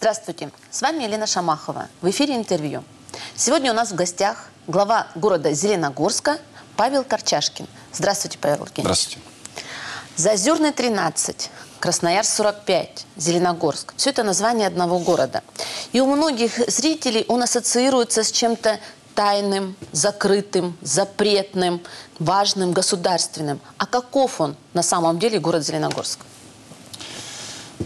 Здравствуйте, с вами Елена Шамахова. В эфире интервью. Сегодня у нас в гостях глава города Зеленогорска Павел Корчашкин. Здравствуйте, Павел Евгеньевич. Здравствуйте. Заозерный 13, Красноярск 45, Зеленогорск. Все это название одного города. И у многих зрителей он ассоциируется с чем-то тайным, закрытым, запретным, важным, государственным. А каков он на самом деле, город Зеленогорск?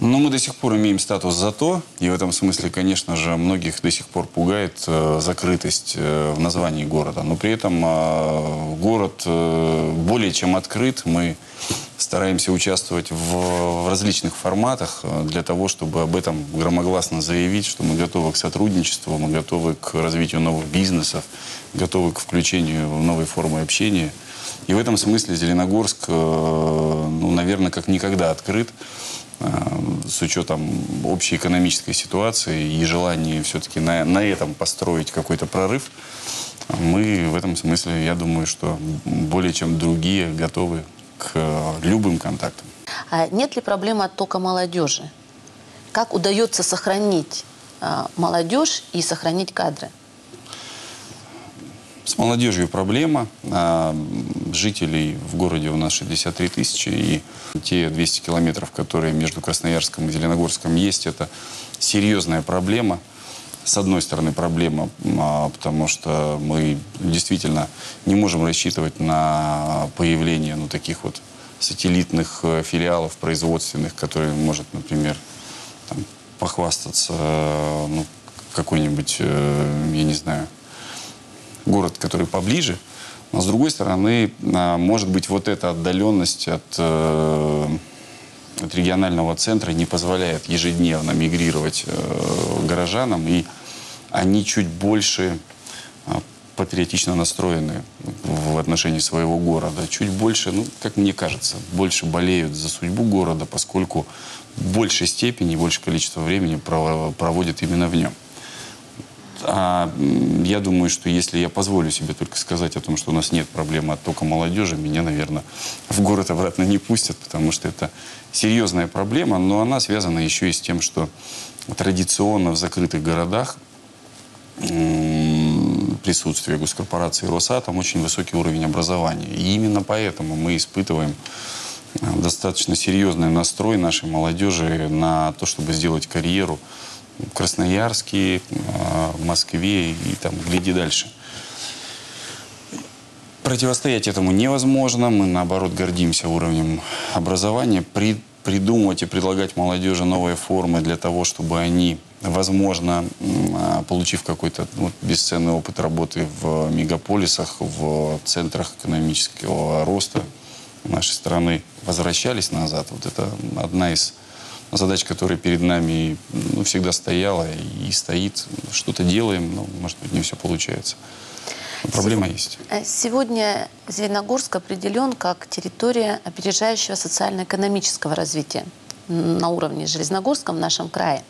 Но мы до сих пор имеем статус «зато», и в этом смысле, конечно же, многих до сих пор пугает э, закрытость э, в названии города. Но при этом э, город более чем открыт. Мы стараемся участвовать в, различных форматах для того, чтобы об этом громогласно заявить, что мы готовы к сотрудничеству, мы готовы к развитию новых бизнесов, готовы к включению в новые формы общения. И в этом смысле Зеленогорск, ну, наверное, как никогда открыт. Э, с учетом общей экономической ситуации и желания все-таки на, на этом построить какой-то прорыв, мы в этом смысле, я думаю, что более чем другие готовы к любым контактам. А нет ли проблемы оттока молодежи? Как удается сохранить а, молодежь и сохранить кадры? С молодежью проблема. Жителей в городе у нас 63 тысячи. И те 200 километров, которые между Красноярском и Зеленогорском есть, это серьезная проблема. С одной стороны, проблема, а, потому что мы действительно не можем рассчитывать на появление ну, таких вот сателлитных э, филиалов производственных, которые может, например, там, похвастаться э, ну, какой-нибудь, э, я не знаю, город, который поближе. Но с другой стороны, а, может быть, вот эта отдаленность от, э, от регионального центра не позволяет ежедневно мигрировать э, горожанам, и они чуть больше а, патриотично настроены в отношении своего города. Чуть больше, ну, как мне кажется, больше болеют за судьбу города, поскольку в большей степени, больше количество времени проводят именно в нем. А я думаю, что если я позволю себе только сказать о том, что у нас нет проблемы оттока молодежи, меня, наверное, в город обратно не пустят, потому что это серьезная проблема, но она связана еще и с тем, что традиционно в закрытых городах присутствие госкорпорации «Росатом» очень высокий уровень образования. И именно поэтому мы испытываем э, достаточно серьезный настрой нашей молодежи на то, чтобы сделать карьеру в Красноярске, а, в Москве и там, гляди дальше. Противостоять этому невозможно. Мы, наоборот, гордимся уровнем образования. При, придумывать и предлагать молодежи новые формы для того, чтобы они, возможно, а, получив какой-то ну, бесценный опыт работы в мегаполисах, в центрах экономического роста нашей страны, возвращались назад. Вот это одна из задач, которая перед нами ну, всегда стояла и стоит. Что-то делаем, но, может быть, не все получается. Но проблема есть. Э, сегодня Зеленогорск определен как территория опережающего социально-экономического развития на уровне Железногорском в нашем крае.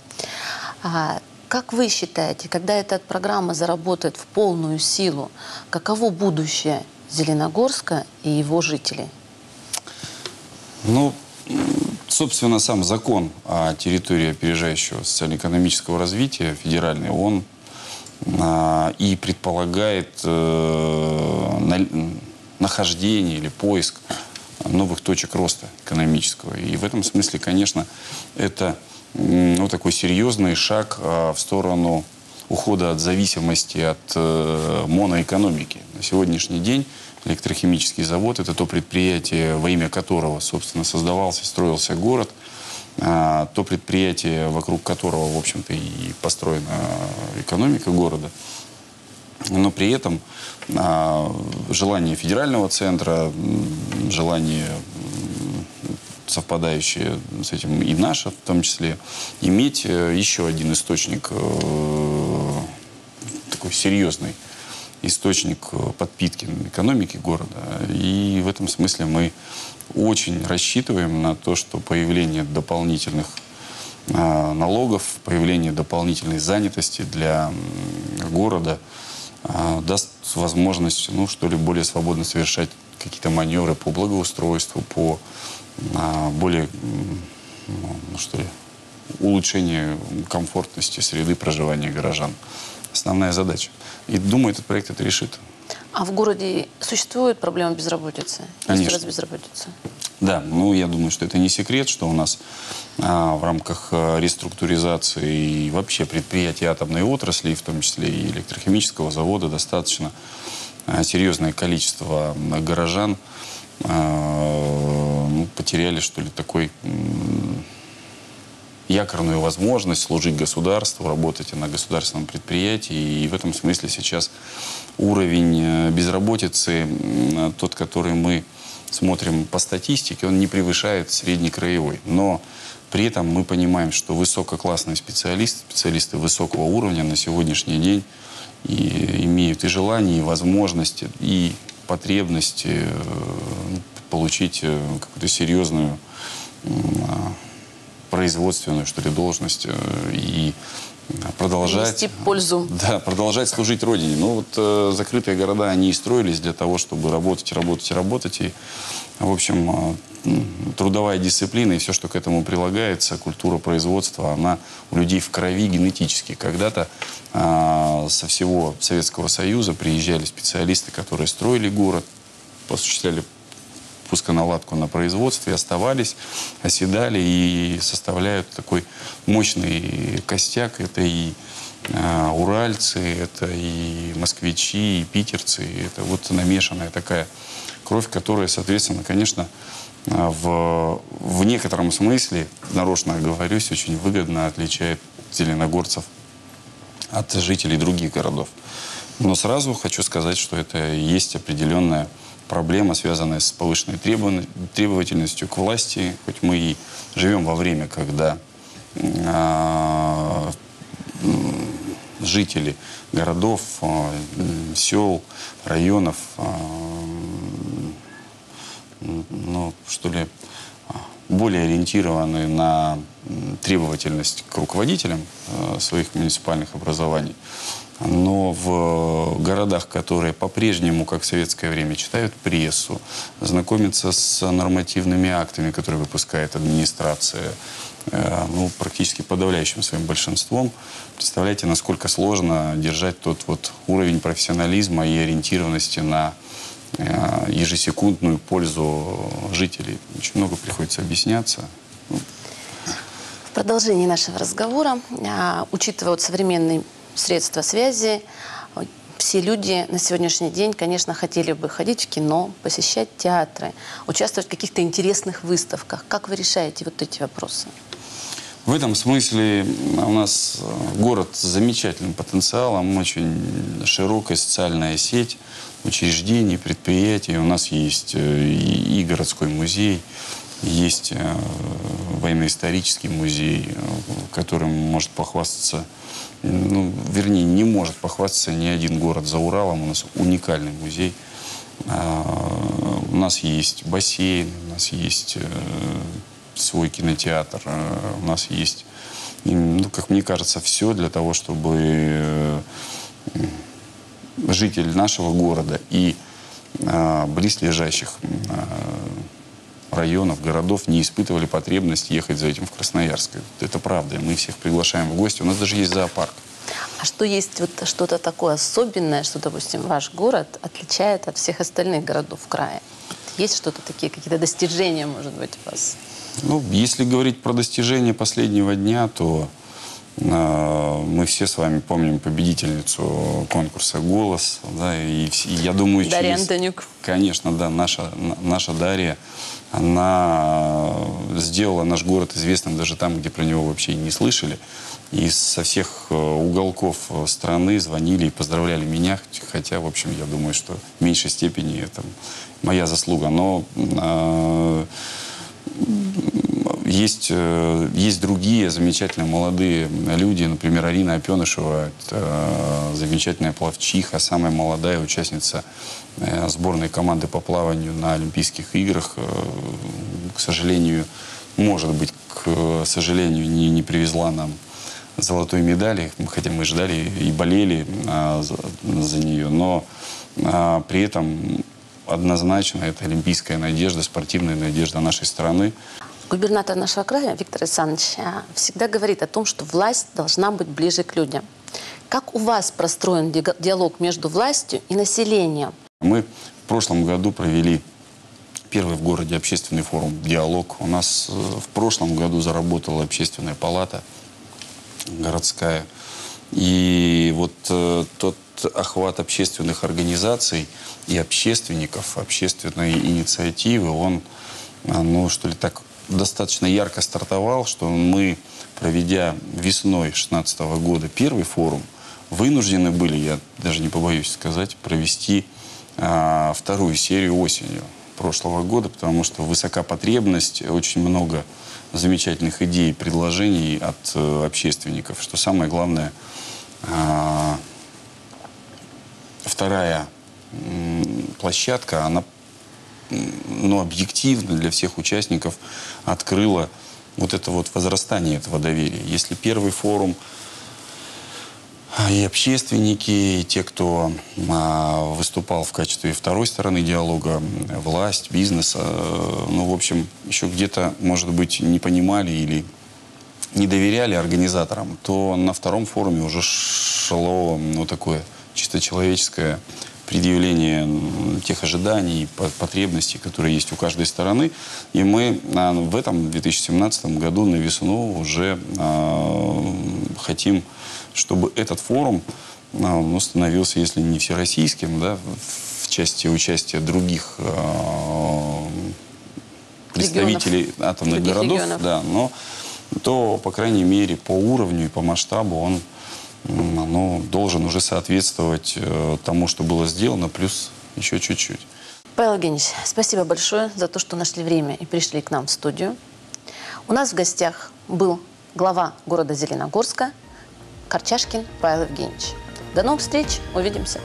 А как вы считаете, когда эта программа заработает в полную силу, каково будущее Зеленогорска и его жителей? Ну, Собственно, сам закон о территории опережающего социально-экономического развития федеральный, он а, и предполагает э, на, нахождение или поиск новых точек роста экономического. И в этом смысле, конечно, это ну, такой серьезный шаг а, в сторону ухода от зависимости от э, моноэкономики. На сегодняшний день электрохимический завод – это то предприятие, во имя которого, собственно, создавался, строился город, э, то предприятие, вокруг которого, в общем-то, и построена экономика города. Но при этом э, желание федерального центра, желание совпадающие с этим и наше, в том числе, иметь э, еще один источник э, такой серьезный источник э, подпитки экономики города. И в этом смысле мы очень рассчитываем на то, что появление дополнительных налогов, появление дополнительной занятости для города даст возможность, ну, что ли, более свободно совершать какие-то маневры по благоустройству, по более, ну, что ли, улучшение комфортности среды проживания горожан. Основная задача. И думаю, этот проект это решит. А в городе существует проблема безработицы? Есть Конечно. нас безработица? Да, ну я думаю, что это не секрет, что у нас а, в рамках а, реструктуризации и вообще предприятий атомной отрасли, в том числе и электрохимического завода, достаточно а, серьезное количество горожан а, ну, потеряли, что ли, такой якорную возможность служить государству, работать на государственном предприятии. И в этом смысле сейчас уровень э, безработицы, м, тот, который мы смотрим по статистике, он не превышает среднекраевой. Но при этом мы понимаем, что высококлассные специалисты, специалисты высокого уровня на сегодняшний день и имеют и желание, и возможности, и потребности э, получить э, какую-то серьезную а, производственную, что ли, должность э, и продолжать... Нести пользу. Да, продолжать служить Родине. Ну вот э, закрытые города, они и строились для того, чтобы работать, работать, работать. И, в общем, э, трудовая дисциплина и все, что к этому прилагается, культура производства, она у людей в крови генетически. Когда-то э, со всего Советского Союза приезжали специалисты, которые строили город, осуществляли пусконаладку на производстве, оставались, оседали и составляют такой мощный костяк. Это и а, уральцы, это и москвичи, и питерцы. Это вот намешанная такая кровь, которая, соответственно, конечно, а, в, в некотором смысле, нарочно оговорюсь, очень выгодно отличает зеленогорцев от жителей других городов. Но сразу хочу сказать, что это есть определенная проблема, связанная с повышенной требовательностью к власти. Хоть мы и живем во время, когда а, жители городов, а, сел, районов, а, ну, что ли, более ориентированы на требовательность к руководителям своих муниципальных образований. Но в городах, которые по-прежнему, как в советское время, читают прессу, знакомятся с нормативными актами, которые выпускает администрация, э, ну, практически подавляющим своим большинством, представляете, насколько сложно держать тот вот уровень профессионализма и ориентированности на э, ежесекундную пользу жителей. Очень много приходится объясняться. В продолжении нашего разговора, а, учитывая вот современные средства связи, все люди на сегодняшний день, конечно, хотели бы ходить в кино, посещать театры, участвовать в каких-то интересных выставках. Как вы решаете вот эти вопросы? В этом смысле у нас э, город с замечательным потенциалом, очень широкая социальная сеть учреждений, предприятий. У нас есть э, и городской музей, есть э, военно-исторический музей, которым может похвастаться, ну, вернее, не может похвастаться ни один город за Уралом. У нас уникальный музей. А, У нас есть бассейн, у нас есть э, свой кинотеатр, э, у нас есть, ну, как мне кажется, все для того, чтобы э, житель нашего города и э, близлежащих э, районов, городов не испытывали потребность ехать за этим в Красноярск. Это правда. Мы всех приглашаем в гости. У нас даже есть зоопарк. А что есть вот что-то такое особенное, что, допустим, ваш город отличает от всех остальных городов края? Есть что-то такие, какие-то достижения, может быть, у вас? Ну, если говорить про достижения последнего дня, то мы все с вами помним победительницу конкурса «Голос». Да, и, и я думаю, Дарья через- Антонюк. Конечно, да, наша, на- наша Дарья, она сделала наш город известным даже там, где про него вообще не слышали. И со всех э, уголков э, страны звонили и поздравляли меня, хотя, в общем, я думаю, что в меньшей степени это моя заслуга. Но э, есть, э, есть другие замечательные молодые люди, например, Арина Опенышева, э, замечательная плавчиха, самая молодая участница э, сборной команды по плаванию на Олимпийских играх. К сожалению, может быть, к сожалению, не, не привезла нам золотой медали, хотя мы ждали и болели а, за, за нее, но а, при этом однозначно это олимпийская надежда, спортивная надежда нашей страны. Губернатор нашего края Виктор Александрович а, всегда говорит о том, что власть должна быть ближе к людям. Как у вас простроен ди- диалог между властью и населением? Мы в прошлом году провели первый в городе общественный форум «Диалог». У нас э, в прошлом году заработала общественная палата городская. И вот э, тот охват общественных организаций и общественников, общественной инициативы, он, а, ну, что ли, так достаточно ярко стартовал, что мы, проведя весной 2016 года первый форум, вынуждены были, я даже не побоюсь сказать, провести а, вторую серию осенью прошлого года, потому что высока потребность, очень много замечательных идей, предложений от э, общественников. Что самое главное, а, вторая м, площадка, она ну, объективно для всех участников открыла вот это вот возрастание этого доверия. Если первый форум а, и общественники, и те, кто а, выступал в качестве второй стороны диалога, власть, бизнес, а, ну, в общем, еще где-то, может быть, не понимали или не доверяли организаторам, то на втором форуме уже шло ну, такое чисто человеческое предъявление тех ожиданий, по- потребностей, которые есть у каждой стороны. И мы а, в этом 2017 году на весну уже а, хотим, чтобы этот форум а, ну, становился, если не всероссийским, да, в части участия других представителей атомных Других городов, регионов. да, но то, по крайней мере, по уровню и по масштабу он ну, должен уже соответствовать э, тому, что было сделано, плюс еще чуть-чуть. Павел Евгеньевич, спасибо большое за то, что нашли время и пришли к нам в студию. У нас в гостях был глава города Зеленогорска Корчашкин Павел Евгеньевич. До новых встреч, увидимся.